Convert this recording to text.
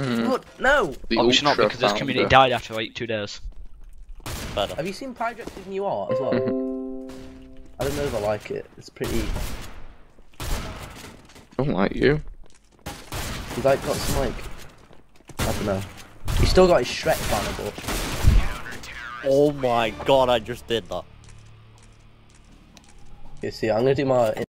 Mm. What? No. The Obviously not because because this community died after like two days. Better. Have you seen Project's new art as well? Mm-hmm. I don't know if I like it. It's pretty. I don't like you. He's like got some like. I don't know. He's still got his Shrek banner, but Oh my god, I just did that. you see, I'm gonna do my